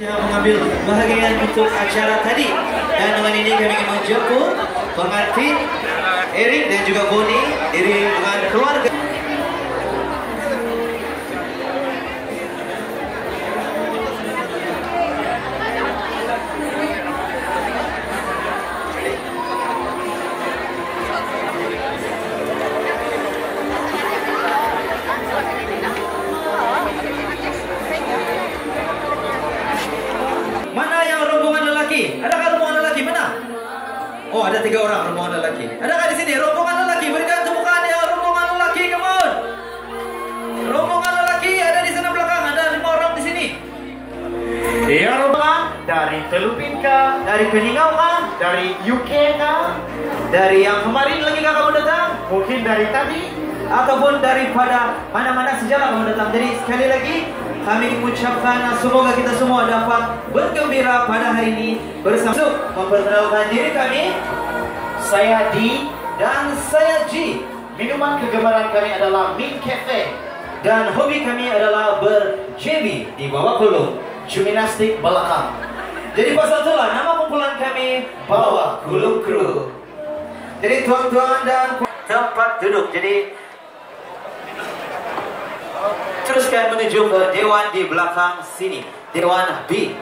yang mengambil bahagian untuk acara tadi. Dan dengan ini kami ingin menjemput pengantin Erik dan juga Boni. Diri Oh, ada tiga orang rombongan lelaki. Adakah di sini rombongan lelaki? Berikan tepuk tangan ya rombongan lelaki, on. Rombongan lelaki ada di sana belakang. Ada lima orang di sini. Iya rombongan dari Filipina? Dari Peningau kah? Dari UK kah? Dari yang kemarin lagi kah kamu datang? Mungkin dari tadi? Ataupun daripada mana-mana sejarah kamu datang. Jadi sekali lagi kami mengucapkan semoga kita semua dapat bergembira pada hari ini bersama memperkenalkan diri kami Saya di dan saya Ji minuman kegemaran kami adalah Min Cafe dan hobi kami adalah ber-JB di bawah kulung. Gimnastik belakang. Jadi pasal itulah nama kumpulan kami Bawah Kulung Kru. Jadi tuan-tuan dan tempat duduk. Jadi teruskan menuju ke dewan di belakang sini. Dewan B.